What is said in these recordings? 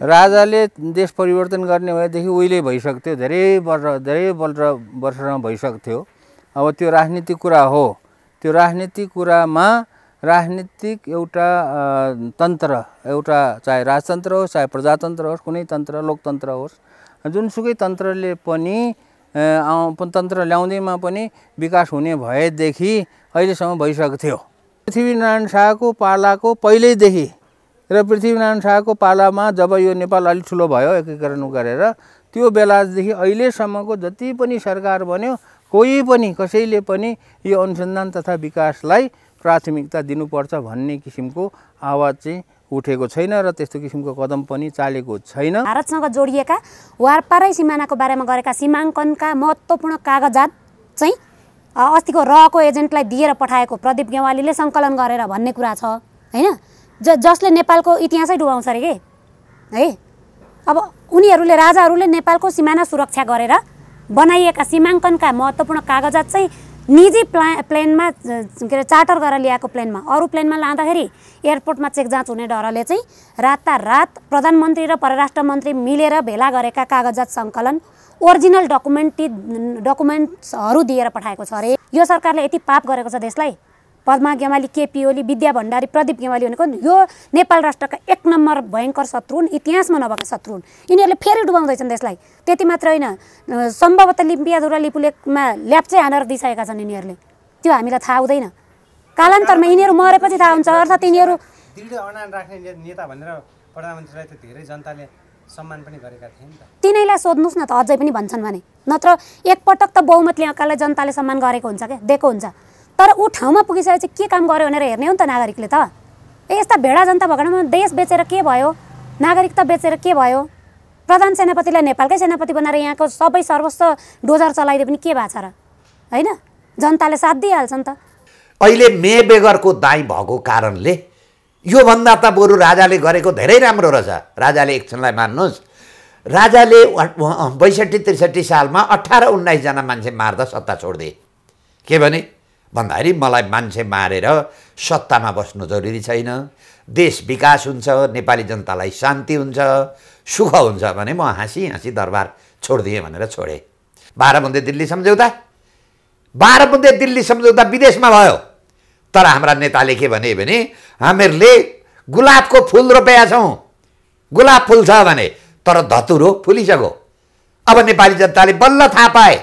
राजाले देश परिवर्तन गर्ने भएदेखि उहिले भइसक्थ्यो धेरै वर्ष धेरै वर्ष वर्षमा भइसक्थ्यो। अब त्यो राजनीतिक कुरा हो। त्यो राजनीतिक कुरामा राजनीतिक एउटा तन्त्र एउटा चाहे राजतन्त्र होस् चाहे प्रजातन्त्र होस् कुनै तन्त्र लोकतन्त्र होस् जुनसुकै तन्त्रले पनि तन्त्र ल्याउँदैमा पनि विकास हुने भएदेखि अहिलेसम्म भइसकेको थियो पृथ्वीनारायण शाहको पालाको पहिल्यैदेखि र पृथ्वीनारायण शाहको पालामा जब यो नेपाल अलिक ठुलो भयो एकीकरण गरेर त्यो बेलादेखि अहिलेसम्मको जति पनि सरकार बन्यो कोही पनि कसैले पनि यो अनुसन्धान तथा विकासलाई प्राथमिकता दिनुपर्छ भन्ने किसिमको आवाज चाहिँ उठेको छैन र त्यस्तो किसिमको कदम पनि चालेको छैन। भारतसँग जोडिएका वारपारै सिमानाको बारेमा गरेका सीमाङ्कनका महत्त्वपूर्ण कागजात चाहिँ अस्तिको रहको एजेन्टलाई दिएर पठाएको प्रदीप गेवालीले सङ्कलन गरेर भन्ने कुरा छ होइन? ज जसले नेपालको इतिहासै डुबाउँछ अरे कि? है? अब उनीहरूले राजाहरूले नेपालको सिमाना सुरक्षा गरेर बनाइएका सीमाङ्कनका महत्त्वपूर्ण कागजात चाहिँ निजी प्ला प्लेनमा के अरे चार्टर गरेर ल्याएको प्लेनमा अरू प्लेनमा लाँदाखेरि एयरपोर्टमा चेक जाँच हुने डरले चाहिँ रातारात प्रधानमन्त्री र परराष्ट्र मन्त्री मिलेर भेला गरेका कागजात सङ्कलन ओरिजिनल डकुमेन्टी डकुमेन्ट्सहरू दिएर पठाएको छ अरे। यो सरकारले यति पाप गरेको छ देशलाई? पद्मा गेवाली केपी ओली विद्या भण्डारी प्रदीप गेवाली भनेको यो नेपाल राष्ट्रका एक नम्बर भयङ्कर शत्रु हुन् इतिहासमा नभएका शत्रु हुन् यिनीहरूले फेरि डुबाउँदैछन् देशलाई त्यति मात्र होइन सम्भवतः लिम्पियादुरा लिपुलेकमा ल्याप्चै हानेर दिइसकेका छन् यिनीहरूले। त्यो हामीलाई थाहा हुँदैन। कालान्तरमा यिनीहरू मरेपछि थाहा हुन्छ अर्थात् यिनीहरू सम्मान पनि गरेका थिए नि त। तिनैलाई सोध्नुहोस् न त अझै पनि भन्छन् भने। नत्र एकपटक त बहुमत ल्याएकालाई जनताले सम्मान गरेको हुन्छ क्या? दिएको हुन्छ। तर ऊ ठाउँमा पुगिसकेपछि के काम गर्यो भनेर हेर्ने हो नि त नागरिकले त। ए यस्ता भेडा जनता भएकोमा देश बेचेर के भयो? नागरिकता बेचेर के भयो? प्रधान सेनापतिलाई नेपालकै सेनापति बनाएर यहाँको सबै सर्वस्व डोजर चलाइदिए पनि के भएको छ र? होइन? जनताले साथ दिइहाल्छ नि त। अहिले मे बेगरको दाई भएको कारणले योभन्दा त बरु राजाले गरेको धेरै राम्रो रहेछ। राजाले एकछिनलाई मान्नुहोस्। राजाले बैसठी त्रिसठी सालमा अठार उन्नाइसजना मान्छे मार्दा सत्ता छोडिदिए। के भने? भन्दाखेरि मलाई मान्छे मारेर सत्तामा बस्नु जरुरी छैन। देश विकास हुन्छ नेपाली जनतालाई शान्ति हुन्छ सुख हुन्छ भने म हाँसी हाँसी दरबार छोडिदिएँ भनेर छोडेँ। बाह्र बुन्दे दिल्ली सम्झौता? बाह्र बुन्दे दिल्ली सम्झौता विदेशमा भयो। तर हाम्रा नेताले के भने भने हामीहरूले गुलाबको फुल रोपेका छौँ। गुलाब फुल छ भने तर धतुरो फुलिसक्यो। अब नेपाली जनताले बल्ल थाहा पाए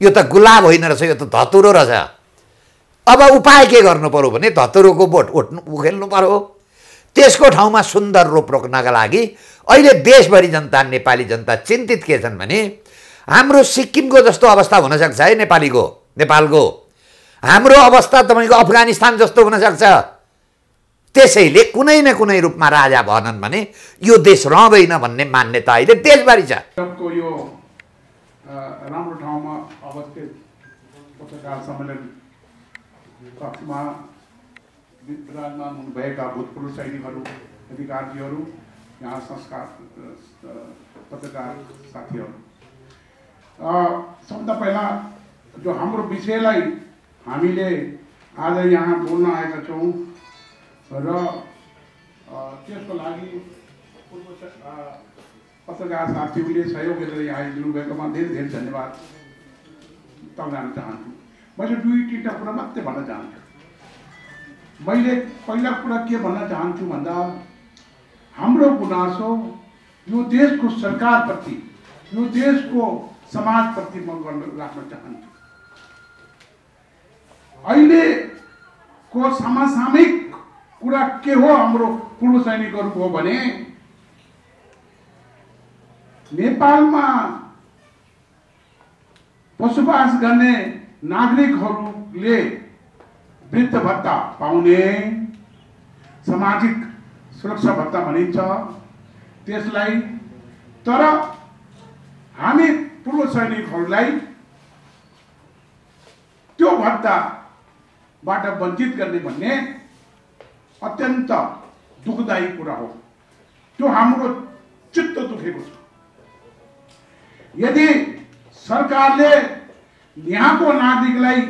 यो त गुलाब होइन रहेछ यो त धतुरो रहेछ। अब उपाय के गर्नु पऱ्यो भने धतुरोको बोट उठ्नु उखेल्नु पऱ्यो त्यसको ठाउँमा सुन्दर रूप रोक्नका लागि अहिले देशभरि जनता नेपाली जनता चिन्तित के छन् भने हाम्रो सिक्किमको जस्तो अवस्था हुनसक्छ है नेपालीको नेपालको। हाम्रो अवस्था तपाईँको अफगानिस्तान जस्तो हुनसक्छ। त्यसैले कुनै न कुनै रूपमा राजा भनन् भने यो देश रहँदैन भन्ने मान्यता अहिले देशभरि छ। राम्रो ठाउँमा अवस्थित पत्रकार सम्मेलन कक्षमा विराजमान हुनुभएका भूतपूर्व सैनिकहरू अधिकारीहरू यहाँ संस्कार पत्रकार साथीहरू। सबभन्दा पहिला जो हाम्रो विषयलाई हामीले आज यहाँ बोल्न आएका छौँ र त्यसको लागि पूर्व पत्रकार साथीहरूले सहयोग गरेर यहाँ आइदिनुभएकोमा धेरै धेरै धन्यवाद। टक्राउन चाहन्छु। मैले दुई तिनवटा कुरा मात्रै भन्न चाहन्छु। मैले पहिला कुरा के भन्न चाहन्छु भन्दा हाम्रो गुनासो यो देशको सरकारप्रति यो देशको समाजप्रति म गर्न राख्न चाहन्छु। अहिलेको समसामयिक कुरा के हो हाम्रो पूर्व सैनिकहरूको भने नेपालमा बसोबास गर्ने नागरिकहरूले वृद्ध भत्ता पाउने सामाजिक सुरक्षा भत्ता भनिन्छ। त्यसलाई तर हामी पूर्व सैनिकहरूलाई त्यो भत्ताबाट वञ्चित गर्ने भन्ने अत्यन्त दुःखदायी कुरा हो। त्यो हाम्रो चित्त दुखेको छ। यदि सरकारले यहाँको नागरिकलाई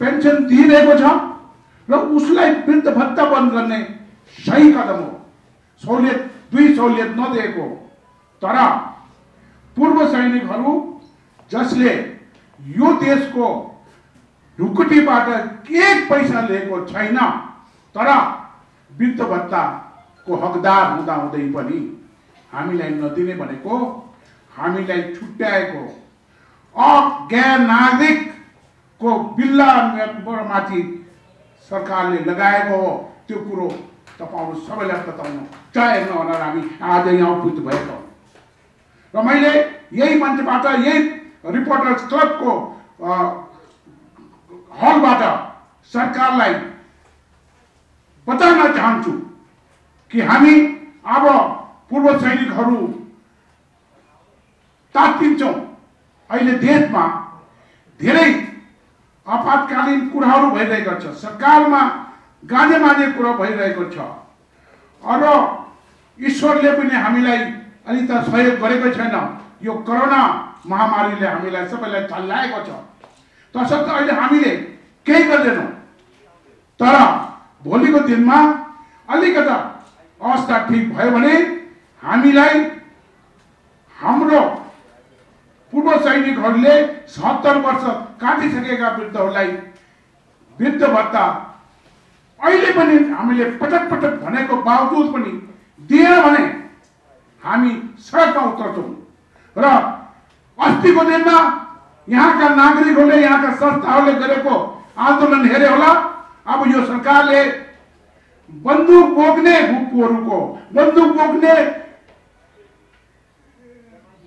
पेन्सन दिइरहेको छ र उसलाई वृद्ध भत्ता बन्द गर्ने सही कदम हो। सहुलियत दुई सहुलियत नदिएको तर पूर्व सैनिकहरू जसले यो देशको ढुकुटीबाट एक पैसा लिएको छैन तर वृद्ध भत्ताको हकदार हुँदाहुँदै पनि हामीलाई नदिने भनेको हामीलाई छुट्याएको अज्ञान नागरिकको बिल्लामाथि सरकारले लगाएको हो त्यो कुरो तपाईँहरू सबैलाई बताउनु चाहे नभनेर हामी आज यहाँ उपस्थित भएको। र मैले यही मञ्चबाट यही रिपोर्टर्स क्लबको हलबाट सरकारलाई बताउन चाहन्छु कि हामी अब पूर्व सैनिकहरू तात्तिन्छौँ अहिले देशमा धेरै आपतकालीन कुराहरू भइरहेको छ। सरकारमा गाँजे माजे कुरा भइरहेको छ। र ईश्वरले पनि हामीलाई अलि त सहयोग गरेको छैन। यो कोरोना महामारीले हामीलाई सबैलाई चल्लाएको छ। तसर्थ अहिले हामीले केही गर्दैनौँ। तर भोलिको दिनमा अलिकता अवस्था ठिक भयो भने हामीलाई हाम्रो पूर्व सैनिकहरूले सत्तर वर्ष काटिसकेका वृद्धहरूलाई वृद्ध भत्ता अहिले पनि हामीले पटक पटक भनेको बावजुद पनि दिएन भने हामी सडकमा उत्रछौँ। र अस्तिको दिनमा यहाँका नागरिकहरूले यहाँका संस्थाहरूले गरेको आन्दोलन हेरे होला। अब यो सरकारले बन्दुक बोक्ने भूपुहरूको बन्दुक बोक्ने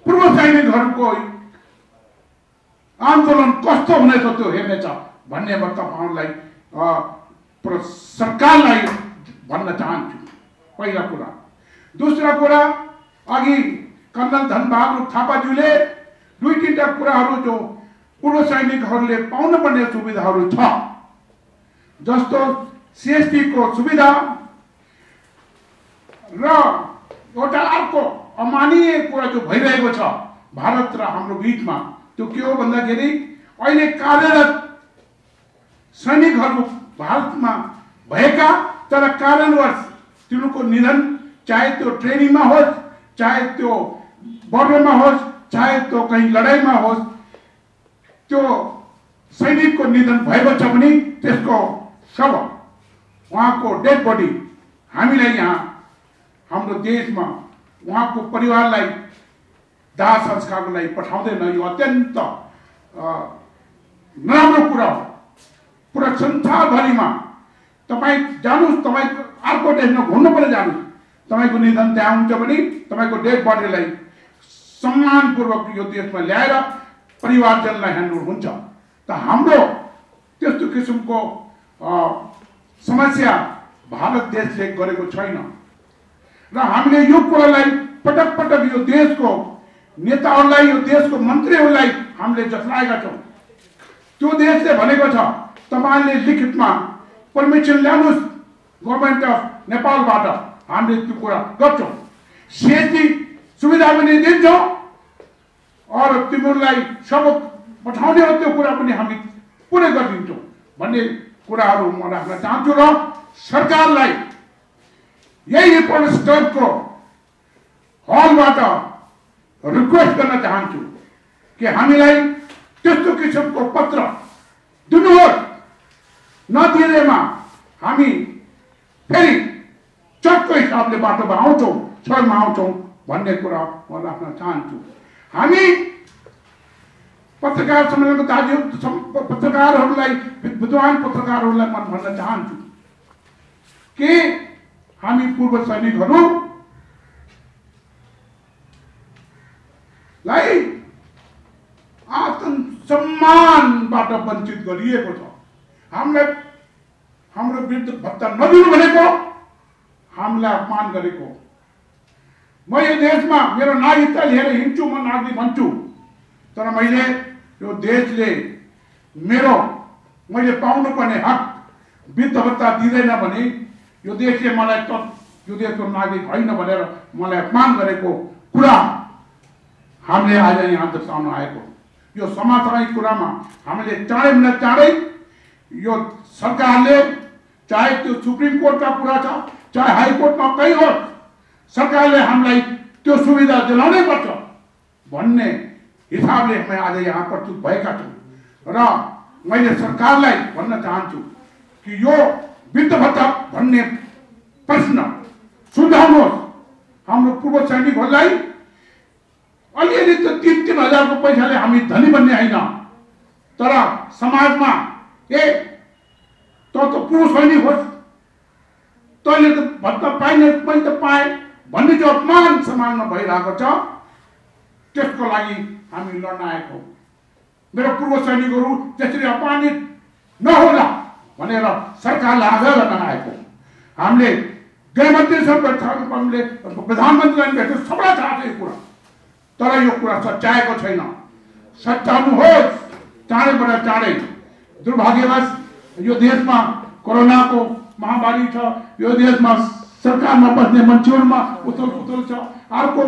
पूर्व सैनिकहरूको आन्दोलन कस्तो हुनेछ त्यो हेर्नेछ। भन्ने म तपाईँहरूलाई सरकारलाई भन्न चाहन्छु। पहिला कुरा। दोस्रो कुरा अघि कर्नल धनबहादुर थापाज्यूले दुई तिनवटा कुराहरू जो पूर्व सैनिकहरूले पाउनुपर्ने सुविधाहरू छ जस्तो सिएसटीको सुविधा र एउटा अर्को अमानीय कुरा जो भइरहेको छ भारत र हाम्रो बिचमा। त्यो के हो भन्दाखेरि अहिले कार्यरत सैनिकहरू भारतमा भएका तर कारणवश तिनीहरूको निधन चाहे त्यो ट्रेनिङमा होस् चाहे त्यो बर्डरमा होस् चाहे त्यो कहीँ लडाइँमा होस् त्यो सैनिकको निधन भएको छ भने त्यसको शव उहाँको डेड बडी हामीलाई यहाँ हाम्रो देशमा उहाँको परिवारलाई दाह संस्कारको लागि पठाउँदैन यो अत्यन्त नराम्रो कुरा हो। पुरा संसारभरिमा तपाईँ जानुहोस् तपाईँ अर्को देशमा घुम्नु पनि जानुहोस्। तपाईँको निधन त्यहाँ हुन्छ भने तपाईँको डेड बडीलाई सम्मानपूर्वक यो देशमा ल्याएर परिवारजनलाई ह्यान्डओभर हुन्छ। त हाम्रो त्यस्तो किसिमको समस्या भारत देशले गरेको छैन। र हामीले यो कुरालाई पटक पटक यो देशको नेताहरूलाई यो देशको मन्त्रीहरूलाई हामीले जसलाएका छौँ। त्यो देशले भनेको छ तपाईँले लिखितमा पर्मिसन ल्याउनुहोस् गभर्मेन्ट अफ नेपालबाट हामीले त्यो कुरा गर्छौँ। सेती सुविधा पनि दिन्छौँ अरू तिमीहरूलाई सब पठाउने हो त्यो कुरा पनि हामी पुरै गरिदिन्छौँ भन्ने कुराहरू म राख्न चाहन्छु र सरकारलाई यही स्टोरको हलबाट रिक्वेस्ट गर्न चाहन्छु कि हामीलाई त्यस्तो किसिमको पत्र दिनुहोस्। नदिएमा हामी फेरि चटको हिसाबले बाटोमा आउँछौँ सडकमा आउँछौँ भन्ने कुरा म राख्न चाहन्छु। हामी पत्रकार सम्मेलनको दाजु पत्रकारहरूलाई विद्वान पत्रकारहरूलाई म भन्न चाहन्छु कि हामी पूर्व सैनिकहरू लाई आत्म सम्मानबाट वञ्चित गरिएको छ। हामीलाई हाम्रो वृद्ध भत्ता नदिनु भनेको हामीलाई अपमान गरेको। म यो देशमा मेरो नागरिकता लिएर हिँड्छु म नागरिक भन्छु तर मैले यो देशले मेरो मैले पाउनुपर्ने हक वृद्ध भत्ता दिँदैन भने यो देशले मलाई त यो देशको नागरिक होइन भनेर मलाई अपमान गरेको कुरा हामीले आज यहाँ दर्शाउन आएको यो समाजवादी कुरामा हामीले चाँडैभन्दा चाँडै यो सरकारले चाहे त्यो सुप्रिम कोर्टका कुरा छ चाहे हाइकोर्टमा कहीँ होस् सरकारले हामीलाई त्यो सुविधा दिलाउनै पर्छ भन्ने हिसाबले हामी आज यहाँ प्रस्तुत भएका छौँ र मैले सरकारलाई भन्न चाहन्छु कि यो वृद्ध भत्ता भन्ने प्रश्न सुल्झाउनुहोस्। हाम्रो पूर्व सैनिकहरूलाई अलिअलि त तिन तिन हजारको पैसाले हामी धनी बन्ने होइन। तर समाजमा ए त त पुरुष सैनिक होस्। तैँले त भत्ता पाइने मैले त पाएँ भन्ने जो अपमान समाजमा भइरहेको छ त्यसको लागि हामी लड्न आएको मेरो पूर्व सैनिकहरू त्यसरी अपमानित नहोला भनेर सरकारलाई आग्रह गर्न आएको। हामीले गृहमन्त्रीसँग हामीले प्रधानमन्त्रीलाई भेट्छ सबैलाई थाहा छ यो कुरा। तर यो कुरा सच्याएको छैन। सच्याउनुहोस् चाँडैबाट चाँडै दुर्भाग्यवश यो देशमा कोरोनाको महामारी छ यो देशमा सरकारमा बस्ने मान्छेहरूमा उथल पुथल छ अर्को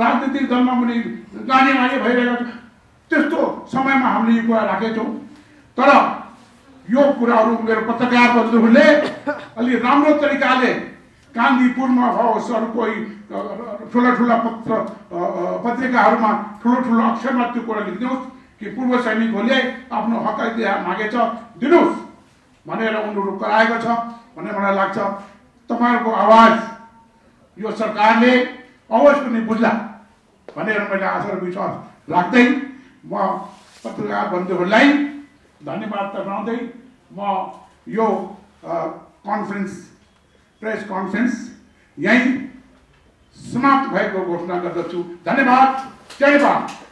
राजनीतिक दलमा पनि गाने माने भइरहेको छ। त्यस्तो समयमा हामीले यो कुरा राखेछौँ। तर यो कुराहरू मेरो पत्रकार बन्धुहरूले अलि राम्रो तरिकाले कान्तिपुरमा होस् अरू कोही ठुला ठुला पत्र पत्रिकाहरूमा ठुलो ठुलो अक्षरमा त्यो कुरा लेखिदिनुहोस् कि पूर्व सैनिकहरूले आफ्नो हक मागेछ दिनुहोस् भनेर उनीहरू कराएको छ भन्ने मलाई लाग्छ। तपाईँहरूको आवाज यो सरकारले अवश्य पनि बुझ्ला भनेर मैले आशा र विश्वास राख्दै म पत्रकार बन्धुहरूलाई धन्यवाद टर्नाउँदै म यो कन्फरेन्स प्रेस कॉन्फ्रेंस यही समाप्त भएको घोषणा गर्दछु धन्यवाद। जय नेपाल